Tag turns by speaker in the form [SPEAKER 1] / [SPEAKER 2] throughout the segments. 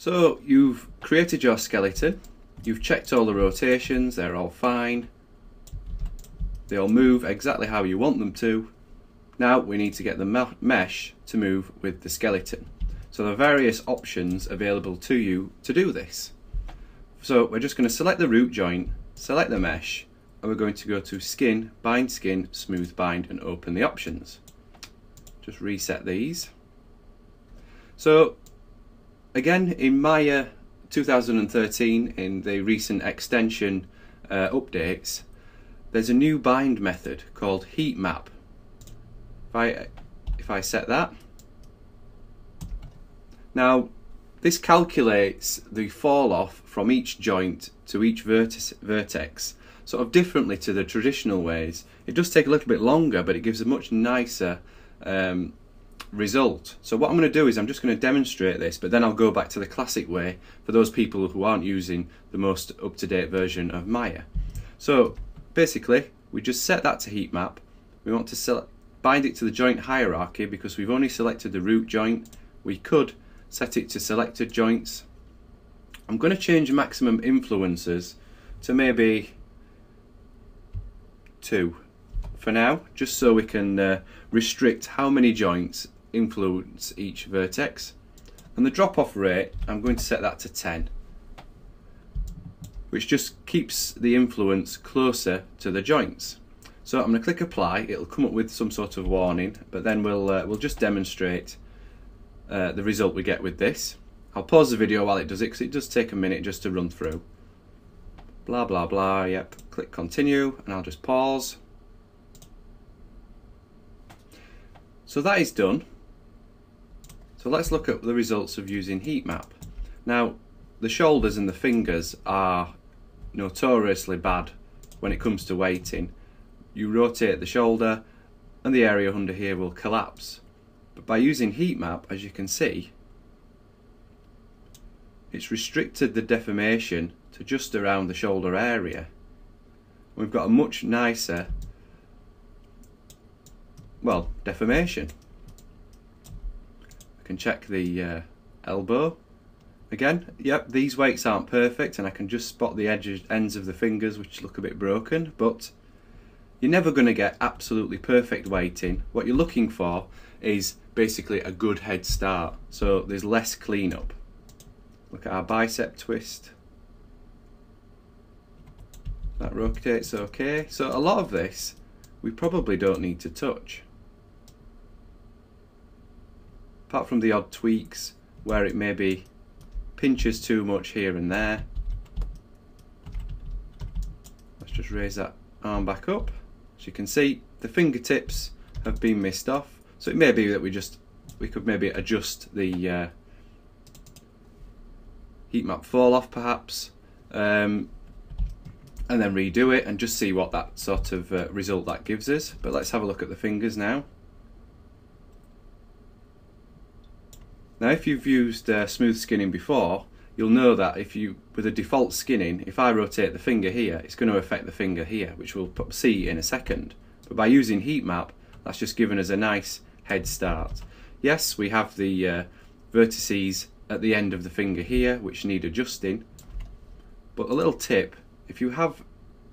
[SPEAKER 1] So you've created your skeleton, you've checked all the rotations, they're all fine, they all move exactly how you want them to. Now we need to get the mesh to move with the skeleton. So there are various options available to you to do this. So we're just going to select the root joint, select the mesh, and we're going to go to skin, bind skin, smooth bind and open the options. Just reset these. So again in Maya 2013 in the recent extension uh, updates there's a new bind method called heat map. If I if I set that. Now this calculates the fall off from each joint to each vertex, vertex sort of differently to the traditional ways. It does take a little bit longer but it gives a much nicer um, result. So what I'm going to do is I'm just going to demonstrate this, but then I'll go back to the classic way for those people who aren't using the most up-to-date version of Maya. So basically, we just set that to heat map. We want to bind it to the joint hierarchy because we've only selected the root joint. We could set it to selected joints. I'm going to change maximum influences to maybe two for now, just so we can uh, restrict how many joints influence each vertex. And the drop off rate, I'm going to set that to 10, which just keeps the influence closer to the joints. So I'm going to click apply, it'll come up with some sort of warning, but then we'll, uh, we'll just demonstrate uh, the result we get with this. I'll pause the video while it does it because it does take a minute just to run through. Blah blah blah, yep, click continue and I'll just pause. So that is done. So let's look at the results of using heat map. Now, the shoulders and the fingers are notoriously bad when it comes to weighting. You rotate the shoulder and the area under here will collapse. But by using heat map, as you can see, it's restricted the deformation to just around the shoulder area. We've got a much nicer, well, deformation can check the uh, elbow. Again, yep, these weights aren't perfect and I can just spot the edges, ends of the fingers which look a bit broken, but you're never going to get absolutely perfect weighting. What you're looking for is basically a good head start, so there's less cleanup. Look at our bicep twist. That rotates okay. So a lot of this we probably don't need to touch apart from the odd tweaks where it maybe pinches too much here and there. Let's just raise that arm back up. As you can see, the fingertips have been missed off. So it may be that we just, we could maybe adjust the uh, heat map fall off perhaps, um, and then redo it and just see what that sort of uh, result that gives us. But let's have a look at the fingers now. Now if you've used uh, smooth skinning before, you'll know that if you, with a default skinning, if I rotate the finger here, it's going to affect the finger here, which we'll see in a second. But by using heat map, that's just given us a nice head start. Yes, we have the uh, vertices at the end of the finger here, which need adjusting. But a little tip, if you have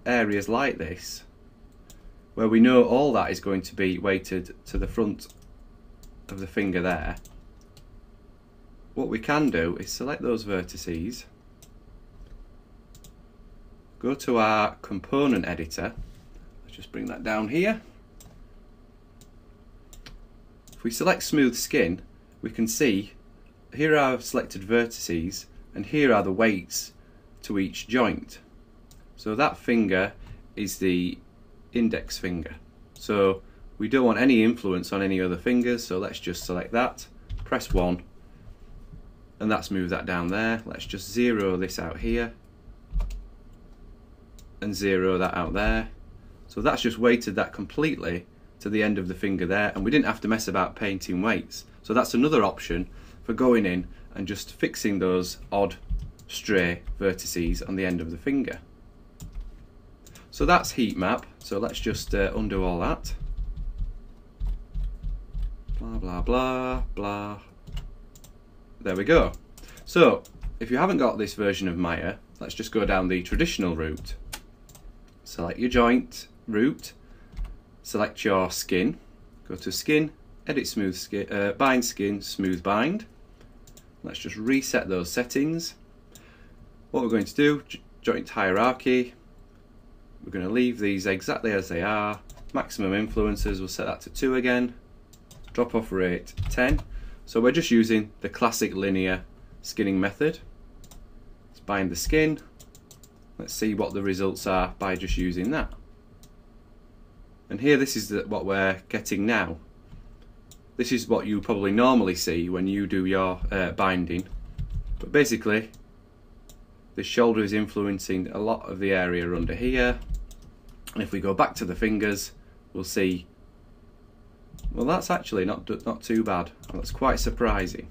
[SPEAKER 1] areas like this, where we know all that is going to be weighted to the front of the finger there, what we can do is select those vertices, go to our component editor, let's just bring that down here. If we select smooth skin, we can see here are our selected vertices and here are the weights to each joint. So that finger is the index finger. So we don't want any influence on any other fingers, so let's just select that, press 1 and that's moved that down there. Let's just zero this out here and zero that out there. So that's just weighted that completely to the end of the finger there and we didn't have to mess about painting weights. So that's another option for going in and just fixing those odd stray vertices on the end of the finger. So that's heat map. So let's just uh, undo all that. Blah, blah, blah, blah, there we go. So if you haven't got this version of Maya, let's just go down the traditional route. Select your joint root, select your skin, go to skin, edit smooth skin, uh, bind skin, smooth bind. Let's just reset those settings. What we're going to do, joint hierarchy, we're going to leave these exactly as they are. Maximum influences, we'll set that to 2 again. Drop off rate 10. So we're just using the classic linear skinning method. Let's bind the skin. Let's see what the results are by just using that. And here this is the, what we're getting now. This is what you probably normally see when you do your uh, binding. But basically, the shoulder is influencing a lot of the area under here. And if we go back to the fingers, we'll see, well that's actually not, not too bad. That's quite surprising.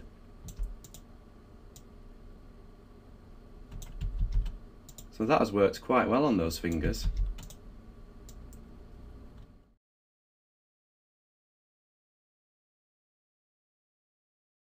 [SPEAKER 1] So that has worked quite well on those fingers.